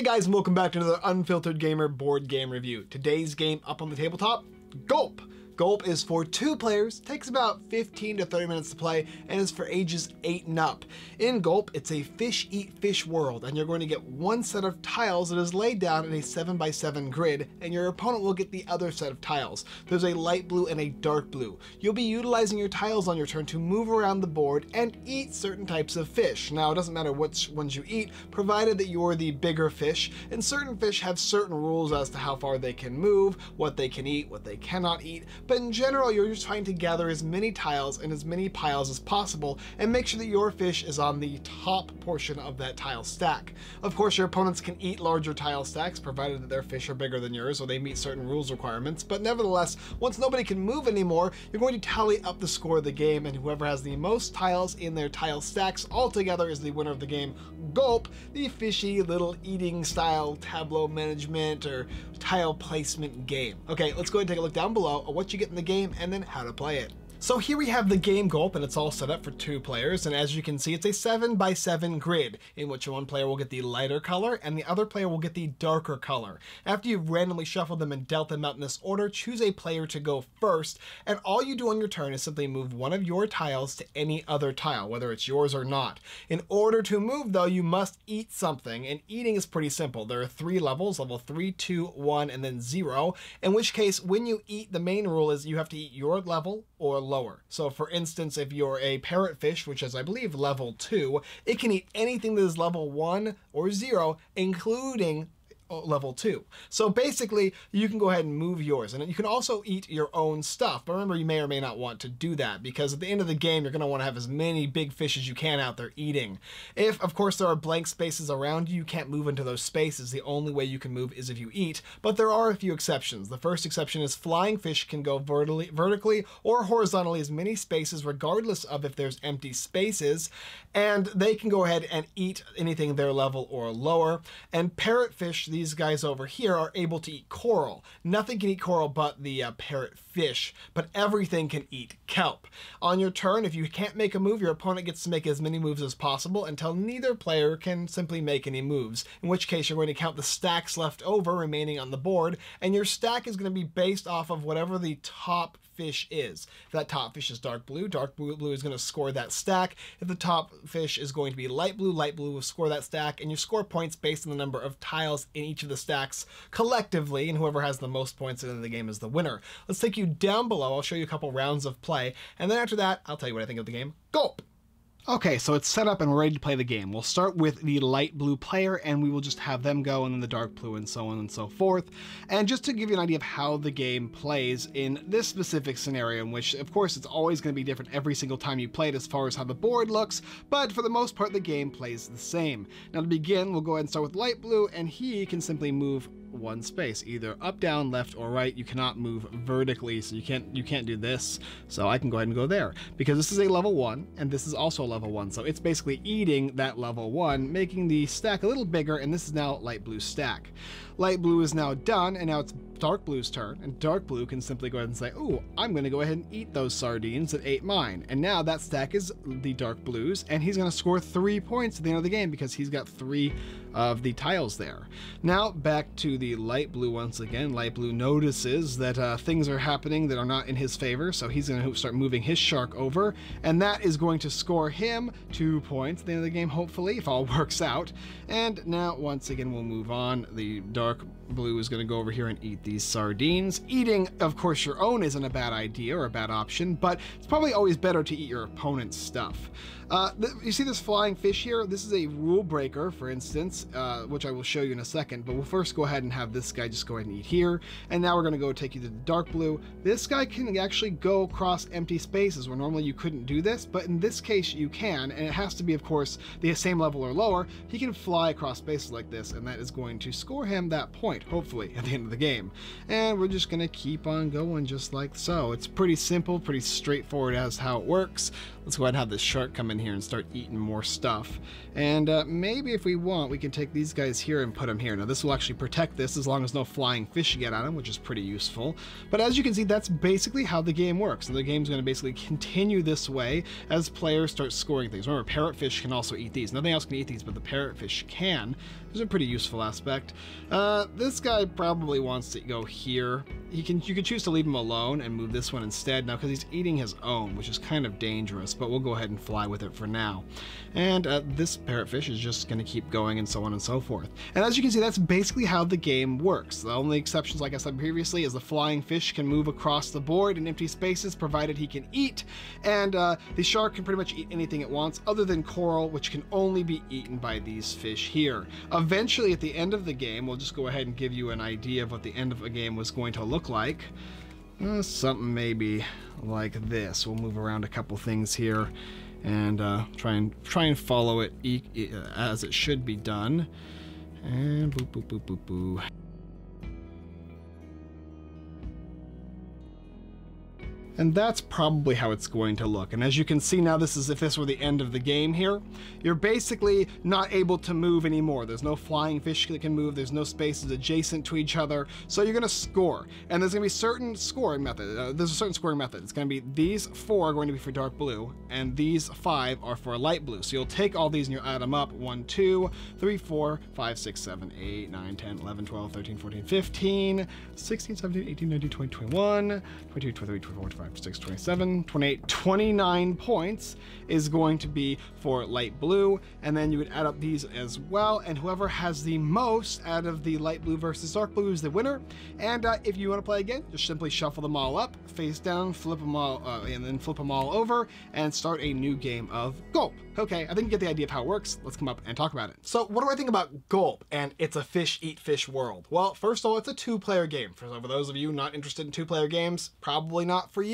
Hey guys, and welcome back to another Unfiltered Gamer board game review. Today's game up on the tabletop, Gulp. Gulp is for two players, takes about 15 to 30 minutes to play, and is for ages 8 and up. In Gulp, it's a fish eat fish world, and you're going to get one set of tiles that is laid down in a 7x7 grid, and your opponent will get the other set of tiles. There's a light blue and a dark blue. You'll be utilizing your tiles on your turn to move around the board and eat certain types of fish. Now, it doesn't matter which ones you eat, provided that you're the bigger fish, and certain fish have certain rules as to how far they can move, what they can eat, what they cannot eat, but in general, you're just trying to gather as many tiles and as many piles as possible and make sure that your fish is on the top portion of that tile stack. Of course, your opponents can eat larger tile stacks provided that their fish are bigger than yours or they meet certain rules requirements, but nevertheless, once nobody can move anymore, you're going to tally up the score of the game and whoever has the most tiles in their tile stacks altogether is the winner of the game. Gulp, the fishy little eating style tableau management or tile placement game. Okay, let's go ahead and take a look down below at what you get in the game and then how to play it. So here we have the game Gulp and it's all set up for two players and as you can see it's a 7 by 7 grid in which one player will get the lighter color and the other player will get the darker color. After you've randomly shuffled them and dealt them out in this order, choose a player to go first and all you do on your turn is simply move one of your tiles to any other tile, whether it's yours or not. In order to move though, you must eat something and eating is pretty simple. There are three levels, level 3, 2, 1, and then 0, in which case when you eat, the main rule is you have to eat your level or lower. So for instance, if you're a parrotfish, which is I believe level 2, it can eat anything that is level 1 or 0, including level two. So basically, you can go ahead and move yours. And you can also eat your own stuff. But remember, you may or may not want to do that because at the end of the game, you're going to want to have as many big fish as you can out there eating. If, of course, there are blank spaces around you, you can't move into those spaces. The only way you can move is if you eat. But there are a few exceptions. The first exception is flying fish can go vertically, vertically or horizontally as many spaces, regardless of if there's empty spaces. And they can go ahead and eat anything their level or lower. And parrotfish, these guys over here are able to eat coral. Nothing can eat coral but the uh, parrotfish, but everything can eat kelp. On your turn, if you can't make a move, your opponent gets to make as many moves as possible until neither player can simply make any moves, in which case you're going to count the stacks left over remaining on the board, and your stack is going to be based off of whatever the top fish is. If that top fish is dark blue, dark blue is going to score that stack. If the top fish is going to be light blue, light blue will score that stack, and you score points based on the number of tiles in each of the stacks collectively, and whoever has the most points at the end of the game is the winner. Let's take you down below. I'll show you a couple rounds of play, and then after that, I'll tell you what I think of the game. Gulp! Okay, so it's set up and we're ready to play the game. We'll start with the light blue player and we will just have them go and then the dark blue and so on and so forth. And just to give you an idea of how the game plays in this specific scenario, in which of course it's always going to be different every single time you play it as far as how the board looks, but for the most part the game plays the same. Now to begin, we'll go ahead and start with light blue and he can simply move one space, either up, down, left, or right. You cannot move vertically, so you can't you can't do this. So I can go ahead and go there because this is a level one, and this is also a level one. So it's basically eating that level one, making the stack a little bigger, and this is now light blue stack. Light blue is now done, and now it's dark blue's turn, and dark blue can simply go ahead and say, "Oh, I'm going to go ahead and eat those sardines that ate mine." And now that stack is the dark blues, and he's going to score three points at the end of the game because he's got three of the tiles there. Now back to the light blue once again. Light blue notices that uh, things are happening that are not in his favor, so he's going to start moving his shark over, and that is going to score him two points at the end of the game, hopefully, if all works out. And now once again we'll move on. The dark blue is going to go over here and eat these sardines. Eating, of course, your own isn't a bad idea or a bad option, but it's probably always better to eat your opponent's stuff. Uh, you see this flying fish here? This is a rule breaker, for instance, uh, which I will show you in a second, but we'll first go ahead and have this guy just go ahead and eat here. And now we're going to go take you to the dark blue. This guy can actually go across empty spaces where normally you couldn't do this, but in this case you can, and it has to be, of course, the same level or lower. He can fly across spaces like this, and that is going to score him that point, hopefully, at the end of the game. And we're just going to keep on going just like so. It's pretty simple, pretty straightforward as how it works. Let's go ahead and have this shark come in here and start eating more stuff. And uh, maybe if we want, we can take these guys here and put them here. Now this will actually protect this as long as no flying fish get on them, which is pretty useful. But as you can see, that's basically how the game works. And the game's going to basically continue this way as players start scoring things. Remember, parrotfish can also eat these. Nothing else can eat these, but the parrotfish can. is a pretty useful aspect. Uh, this guy probably wants to go here. He can you can choose to leave him alone and move this one instead now because he's eating his own, which is kind of dangerous, but we'll go ahead and fly with it for now. And uh, this parrotfish is just going to keep going and so on and so forth. And as you can see, that's basically how the game works. The only exceptions, like I said previously, is the flying fish can move across the board in empty spaces provided he can eat, and uh, the shark can pretty much eat anything it wants other than coral, which can only be eaten by these fish here. Eventually, at the end of the game, we'll just go ahead and give you an idea of what the end of a game was going to look like. Uh, something maybe like this. We'll move around a couple things here and uh, try and try and follow it e as it should be done. And boop boop boop boop boop. And that's probably how it's going to look. And as you can see now, this is if this were the end of the game here. You're basically not able to move anymore. There's no flying fish that can move. There's no spaces adjacent to each other. So you're going to score. And there's going to be certain scoring method. Uh, there's a certain scoring method. It's going to be these four are going to be for dark blue, and these five are for light blue. So you'll take all these and you'll add them up. 1, 2, 3, 4, 5, 6, 7, 8, 9, 10, 11, 12, 13, 14, 15, 16, 17, 18, 19, 20, 21, 22, 23, 24, 25, 26, 27, 28, 29 points is going to be for light blue. And then you would add up these as well. And whoever has the most out of the light blue versus dark blue is the winner. And uh, if you want to play again, just simply shuffle them all up, face down, flip them all, uh, and then flip them all over and start a new game of Gulp. Okay, I think you get the idea of how it works. Let's come up and talk about it. So what do I think about Gulp and it's a fish eat fish world? Well, first of all, it's a two player game. For those of you not interested in two player games, probably not for you.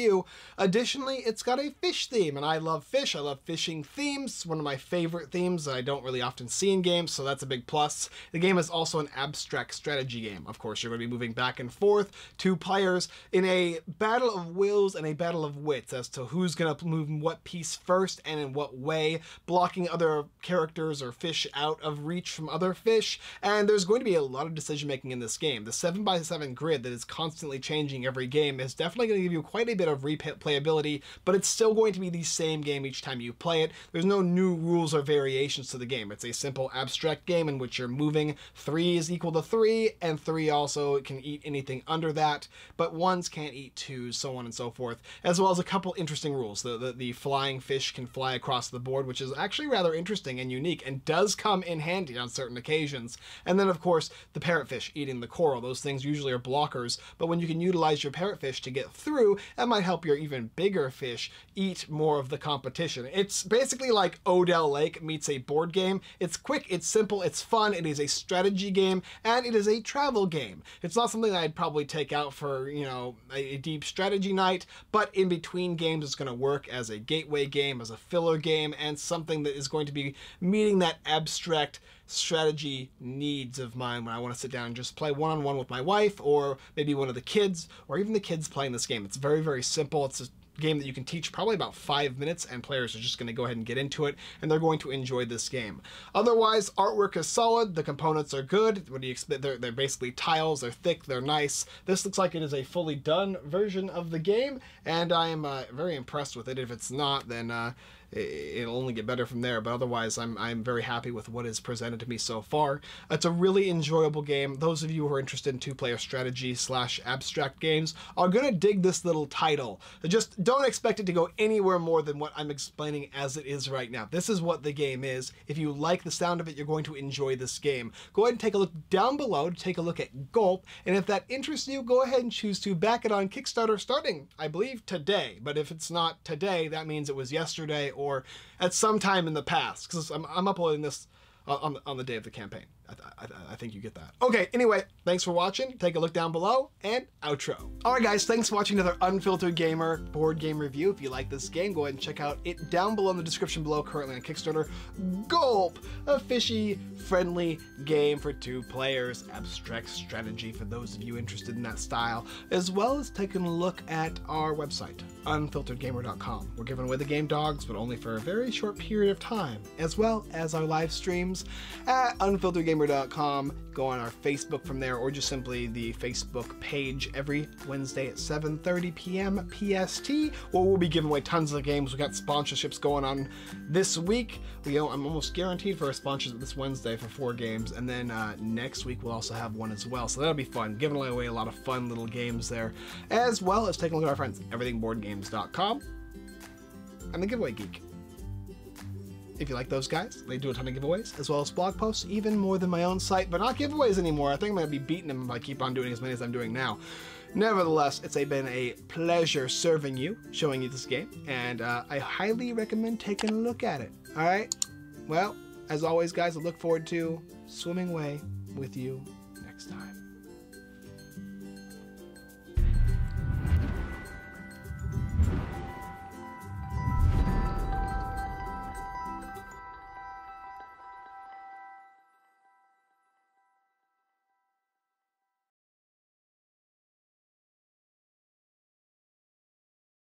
Additionally, it's got a fish theme, and I love fish. I love fishing themes. One of my favorite themes that I don't really often see in games, so that's a big plus. The game is also an abstract strategy game. Of course, you're going to be moving back and forth, two players, in a battle of wills and a battle of wits as to who's going to move what piece first and in what way, blocking other characters or fish out of reach from other fish. And there's going to be a lot of decision making in this game. The 7x7 grid that is constantly changing every game is definitely going to give you quite a bit of replayability, but it's still going to be the same game each time you play it. There's no new rules or variations to the game. It's a simple abstract game in which you're moving. Three is equal to three, and three also can eat anything under that, but ones can't eat twos, so on and so forth, as well as a couple interesting rules. The, the, the flying fish can fly across the board, which is actually rather interesting and unique, and does come in handy on certain occasions. And then, of course, the parrotfish eating the coral. Those things usually are blockers, but when you can utilize your parrotfish to get through, that might help your even bigger fish eat more of the competition. It's basically like Odell Lake meets a board game. It's quick, it's simple, it's fun, it is a strategy game, and it is a travel game. It's not something I'd probably take out for, you know, a deep strategy night, but in between games it's going to work as a gateway game, as a filler game, and something that is going to be meeting that abstract strategy needs of mine when I want to sit down and just play one on one with my wife or maybe one of the kids or even the kids playing this game. It's very, very simple. It's a game that you can teach probably about five minutes and players are just going to go ahead and get into it and they're going to enjoy this game. Otherwise, artwork is solid, the components are good. What do you expect? They're, they're basically tiles, they're thick, they're nice. This looks like it is a fully done version of the game and I am uh, very impressed with it. If it's not, then uh, it'll only get better from there. But otherwise, I'm, I'm very happy with what is presented to me so far. It's a really enjoyable game. Those of you who are interested in two-player strategy slash abstract games are going to dig this little title. Just don't expect it to go anywhere more than what I'm explaining as it is right now. This is what the game is. If you like the sound of it, you're going to enjoy this game. Go ahead and take a look down below to take a look at Gulp, and if that interests you, go ahead and choose to back it on Kickstarter starting, I believe, today. But if it's not today, that means it was yesterday or at some time in the past because I'm, I'm uploading this on, on the day of the campaign. I, I, I, think you get that. Okay, anyway, thanks for watching. Take a look down below and outro. All right, guys, thanks for watching another Unfiltered Gamer board game review. If you like this game, go ahead and check out it down below in the description below, currently on Kickstarter. Gulp, a fishy, friendly game for two players, abstract strategy for those of you interested in that style, as well as taking a look at our website, unfilteredgamer.com. We're giving away the game dogs, but only for a very short period of time, as well as our live streams at Unfiltered Gamer boardgamer.com. Go on our Facebook from there, or just simply the Facebook page every Wednesday at 7:30 p.m. PST. Where we'll be giving away tons of games. We got sponsorships going on this week. We I'm almost guaranteed for a sponsorship this Wednesday for four games, and then uh, next week we'll also have one as well. So that'll be fun. Giving away a lot of fun little games there, as well as taking a look at our friends everythingboardgames.com I'm the Giveaway Geek. If you like those guys, they do a ton of giveaways, as well as blog posts, even more than my own site, but not giveaways anymore. I think I'm going to be beating them if I keep on doing as many as I'm doing now. Nevertheless, it's been a pleasure serving you, showing you this game, and uh, I highly recommend taking a look at it. All right? Well, as always, guys, I look forward to swimming away with you